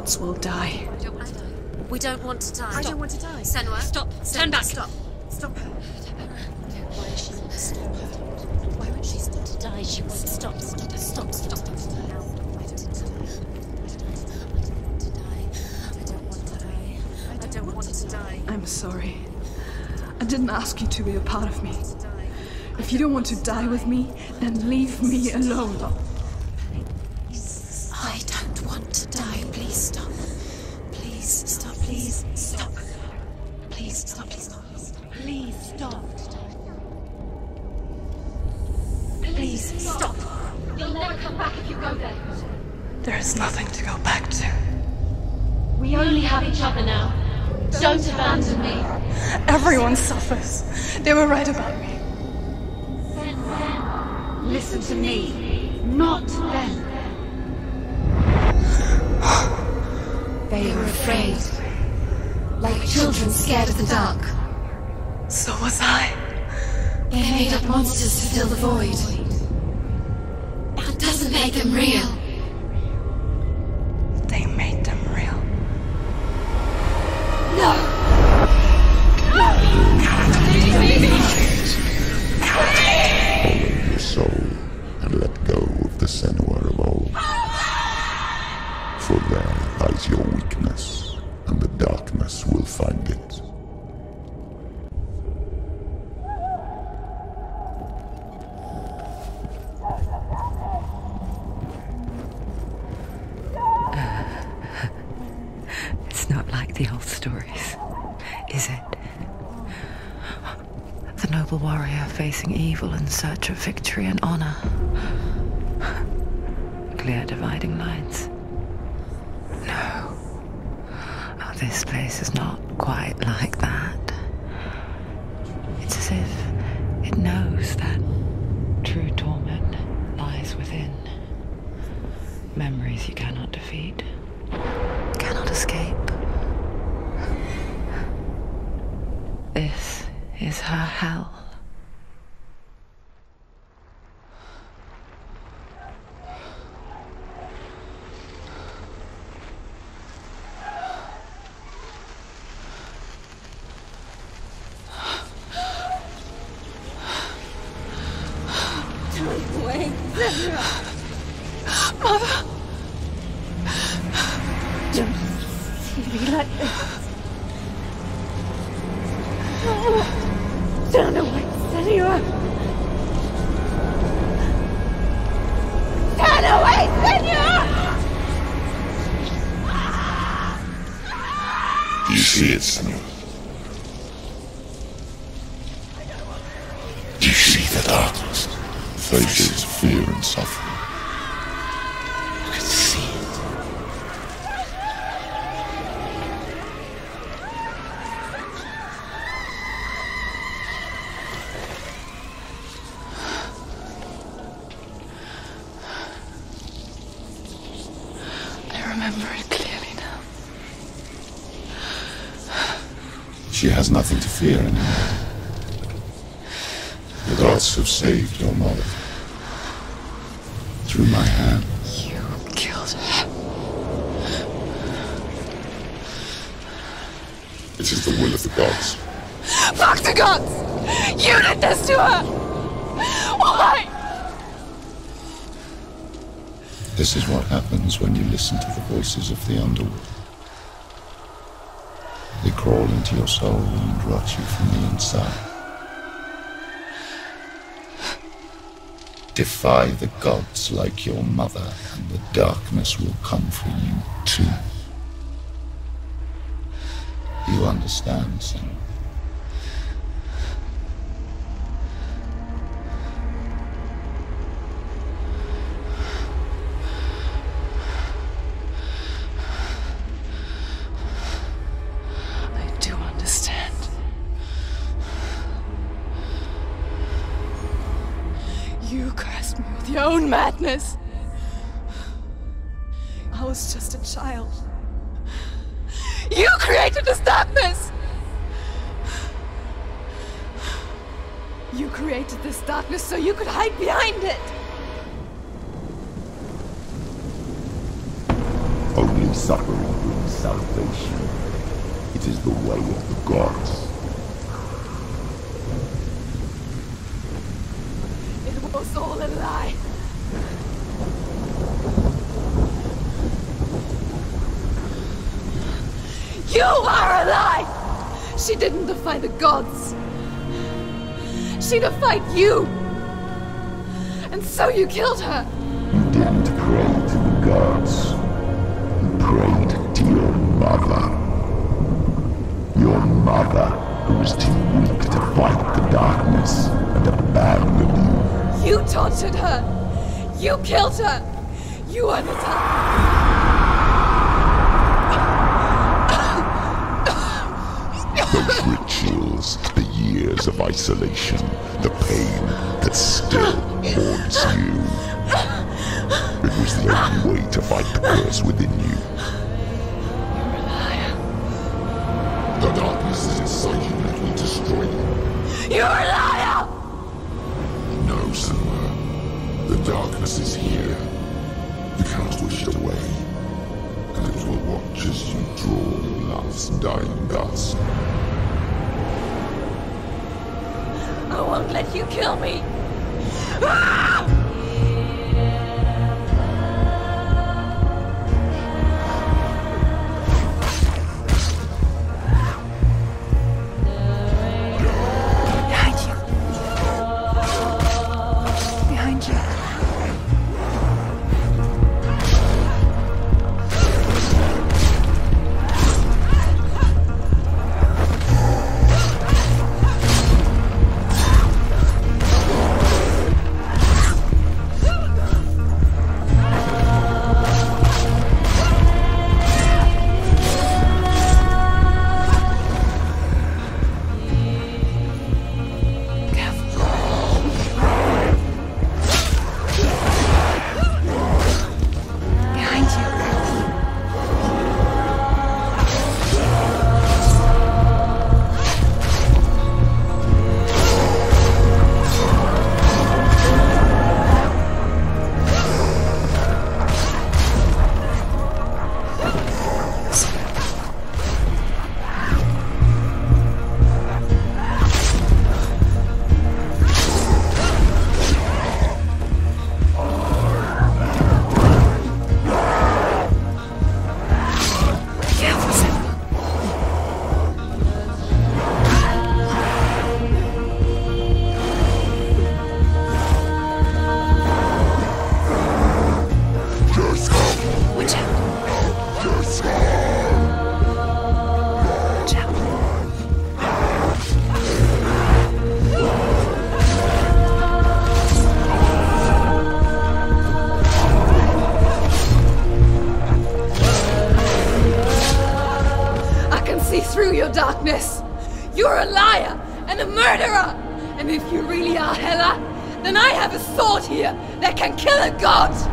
gods will die. I don't want to die. We don't want to die. I don't want to die. Senua, stop. Turn back. Stop. Stop her. Why is she not stop? Why won't she stop to die? She won't stop. Stop. Stop. Stop. Stop. I don't want to die. I don't want to die. I don't want to die. I'm sorry. I didn't ask you to be a part of me. If you don't want to die with me, then leave me alone. Listen to me, not them. They are afraid. Like children scared of the dark. So was I. They made up monsters to fill the void. That doesn't make them real. The old stories, is it? The noble warrior facing evil in search of victory and honor. Clear dividing lines. No. Oh, this place is not quite like that. She has nothing to fear anymore. The gods have saved your mother. Through my hand. You killed her. It is the will of the gods. Fuck the gods! You did this to her! Why? This is what happens when you listen to the voices of the underworld. They crawl into your soul and rot you from the inside. Defy the gods like your mother, and the darkness will come for you too. You understand, Senua? madness. I was just a child. You created this darkness! You created this darkness so you could hide behind it! Only suffering brings salvation. It is the way of the gods. She didn't defy the gods. She defied you! And so you killed her! You didn't pray to the gods. You prayed to your mother. Your mother, who was too weak to fight the darkness and abandoned you. You tortured her! You killed her! You are the time. Years of isolation, the pain that still haunts you. It was the only way to fight the curse within you. You're a liar. The darkness is inside you it will destroy you. You're a liar! No, Senua. The darkness is here. You can't wish it away. And it will watch as you draw your last dying gasp. I won't let you kill me! Behind that can kill a god!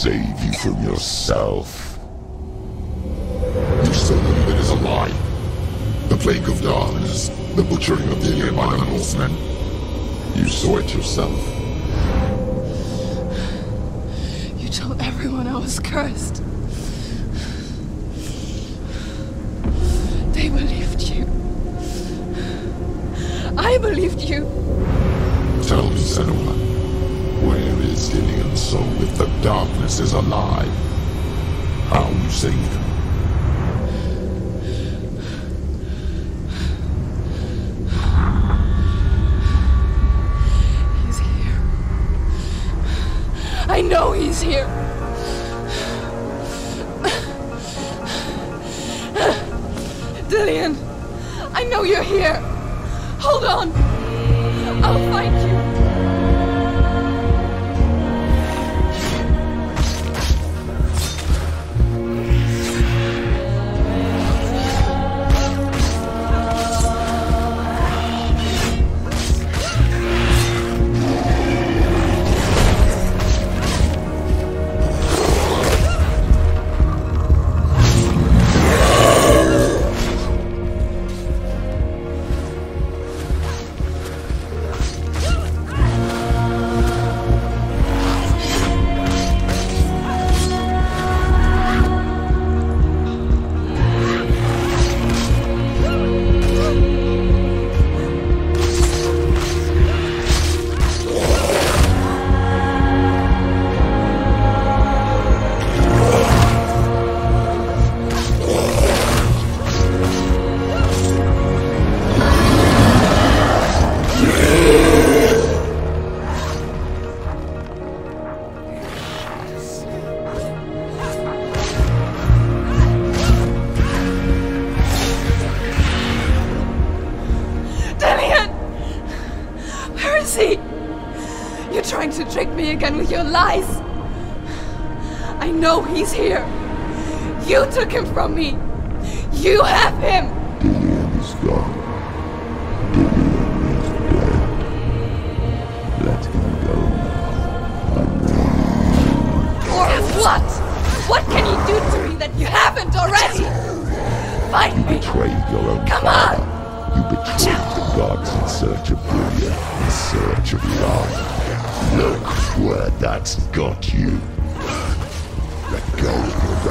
Save you from yourself. You still believe it is a lie? The plague of darkness, the butchering of by the Northmen. You saw it yourself. You told everyone I was cursed. They believed you. I believed you. Tell me, Senua, Palestinian soul if the darkness is alive? How you think? He's here. I know he's here. Dillion, I know you're here. Hold on. I'll find you. You have him. Dillion is gone. Dillion is dead. Let him go now. Or what? What can he do to me that you haven't already? Fight You me. betrayed your own Come father. on. You betrayed the gods in search of Dillion, in search of love. Look where that's got you. Let go of your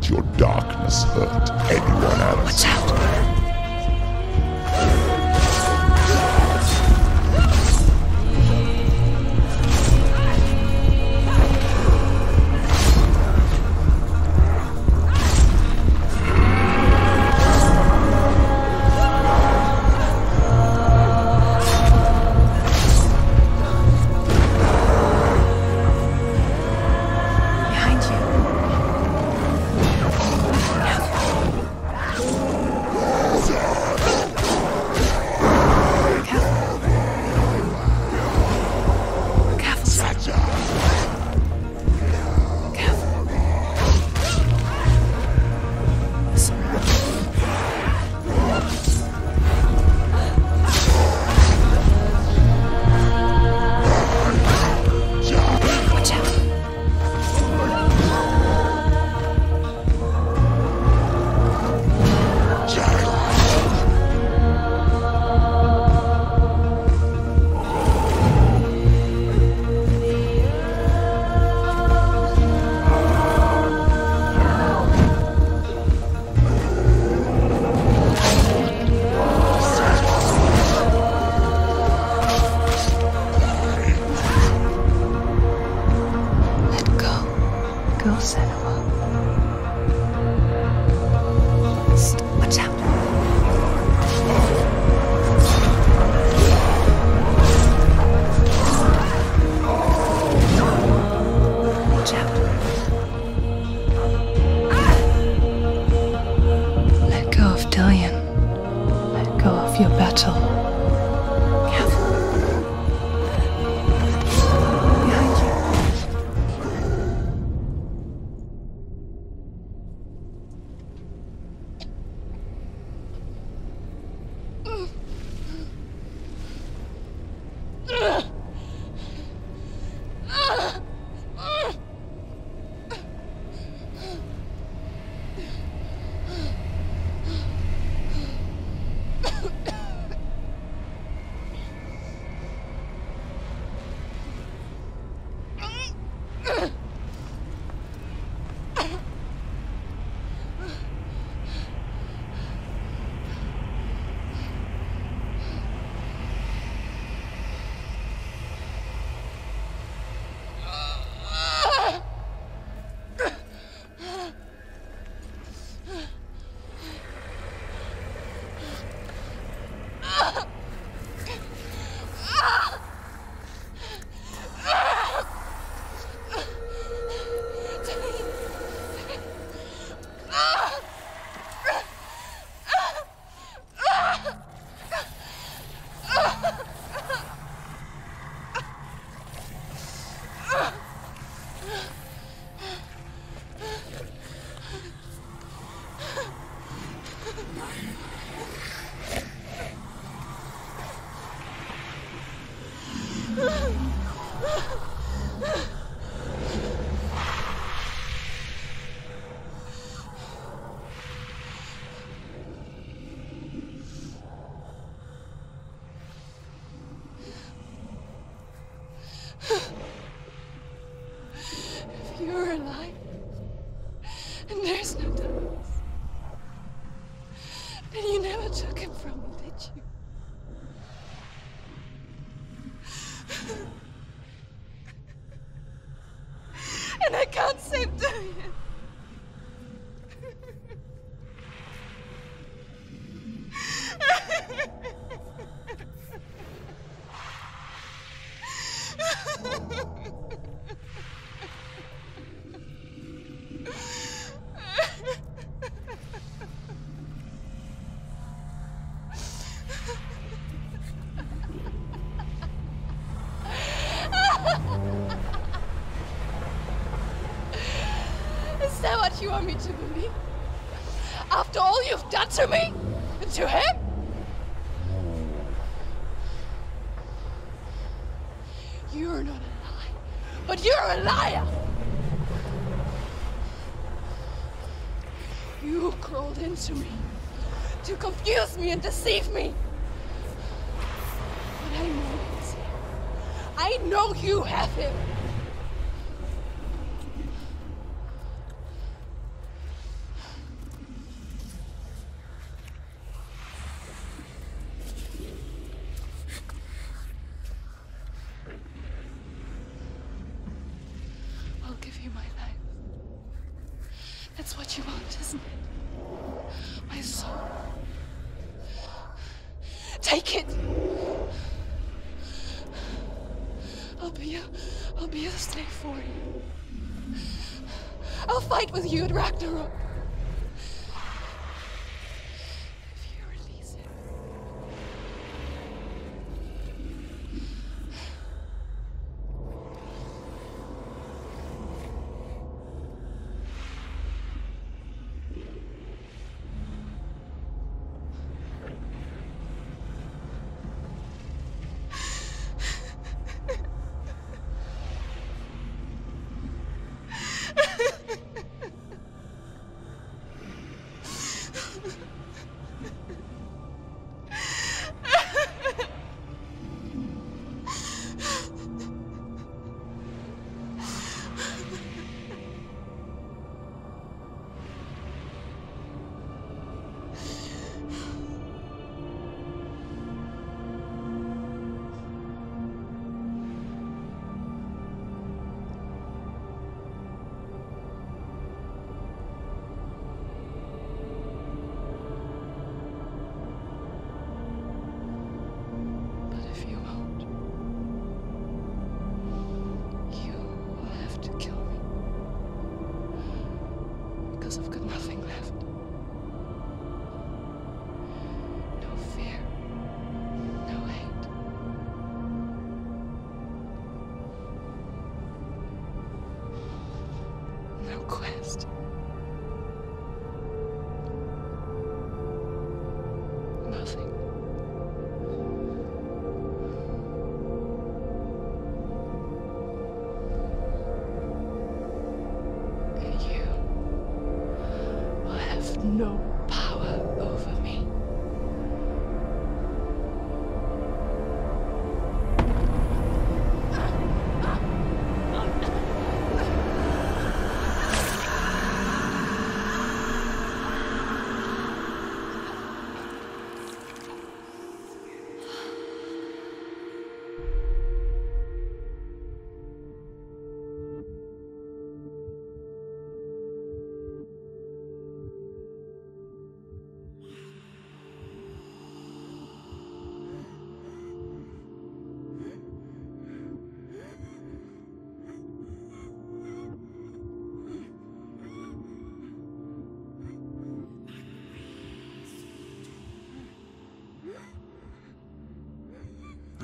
let your darkness hurt anyone else. Watch out! Of you want me to believe? After all you've done to me? And to him? You're not a lie, but you're a liar! You crawled into me to confuse me and deceive me. But I know here. I know you have him. I'll give you my life. That's what you want, isn't it? My soul. Take it. I'll be a, I'll be a slave for you. I'll fight with you at Ragnarok.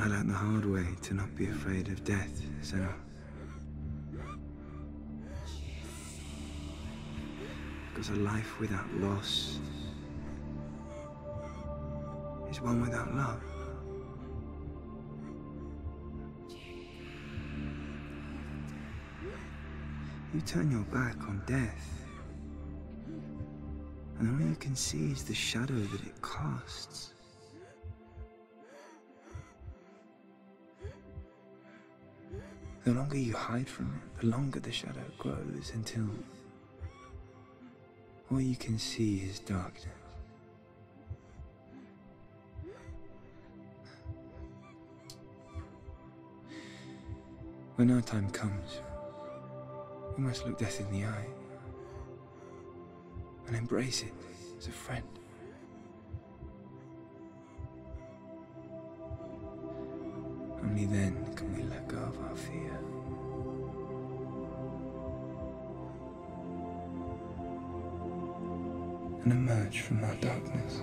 I learned the hard way to not be afraid of death, Senua. Because a life without loss is one without love. You turn your back on death, and all you can see is the shadow that it casts. The longer you hide from it, the longer the shadow grows until all you can see is darkness. When our time comes, we must look death in the eye and embrace it as a friend. Only then can we let go of our fear. And emerge from our darkness.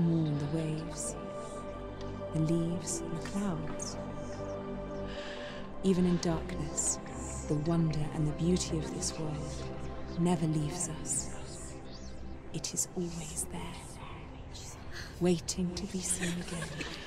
Mourn the waves, the leaves, and the clouds. Even in darkness, the wonder and the beauty of this world never leaves us. It is always there, waiting to be seen again.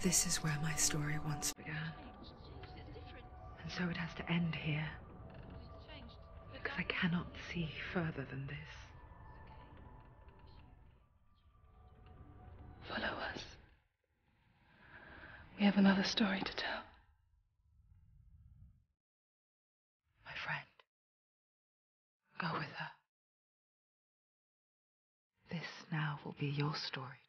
This is where my story once began. And so it has to end here. Because I cannot see further than this. Follow us. We have another story to tell. My friend. Go with her. This now will be your story.